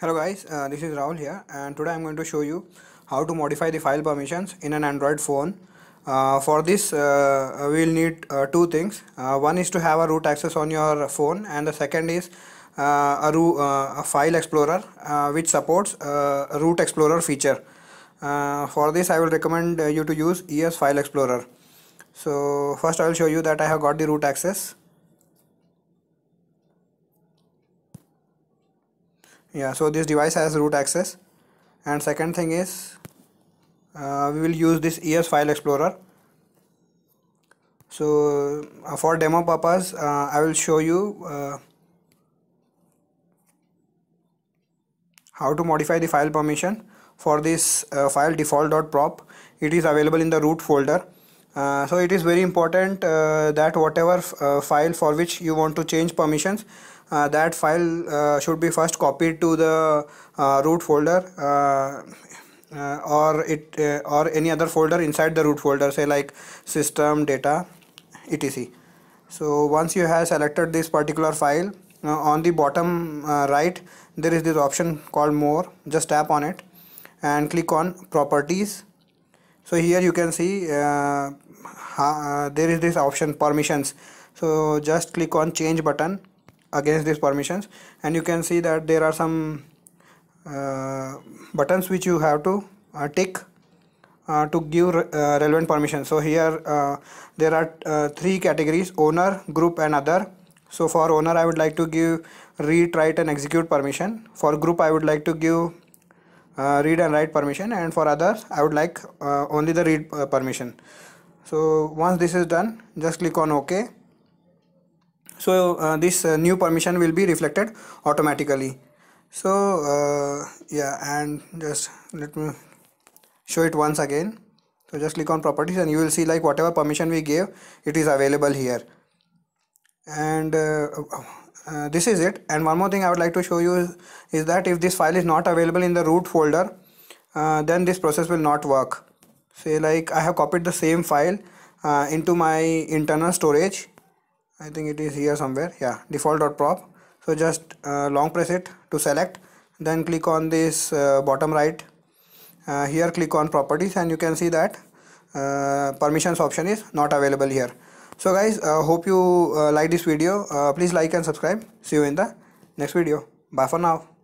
Hello guys, uh, this is Rahul here and today I'm going to show you how to modify the file permissions in an Android phone. Uh, for this uh, we will need uh, two things. Uh, one is to have a root access on your phone and the second is uh, a, a, file explorer which supports root explorer feature. for this I will recommend you to use ES File Explorer. So first I will show you that I have got the root access yeah so this device has root access. And second thing is uh, we will use this ES file explorer. So uh, for demo purpose uh, I will show you uh, how to modify the file permission. For this uh, file default.prop it is available in the root folder. Uh, so it is very important that whatever file for which you want to change permissions uh, that file uh, should be first copied to the uh, root folder or it or any other folder inside the root folder say like system data etc. So once you have selected this particular file uh, on the bottom uh, right there is this option called more. Just tap on it and click on properties. So here you can see uh, there is this option permissions. So just click on change button against these permissions. And you can see that there are some uh, buttons which you have to uh, tick uh, to give re uh, relevant permission. So here uh, there are uh, three categories owner group and other. So for owner I would like to give read write and execute permission. For group I would like to give read and write permission. And for others I would like only the read permission. So once this is done just click on OK so uh, this uh, new permission will be reflected automatically. So uh, yeah and just let me show it once again. So just click on properties and you will see like whatever permission we gave it is available here. And uh, uh, this is it. And one more thing I would like to show you is, is that if this file is not available in the root folder uh, then this process will not work. Say like I have copied the same file into my internal storage I think it is here somewhere. Yeah default.prop so just uh, long press it to select then click on this uh, bottom right. Uh, here click on properties and you can see that uh, permissions option is not available here. So guys uh, hope you uh, like this video. Please like and subscribe. See you in the next video. Bye for now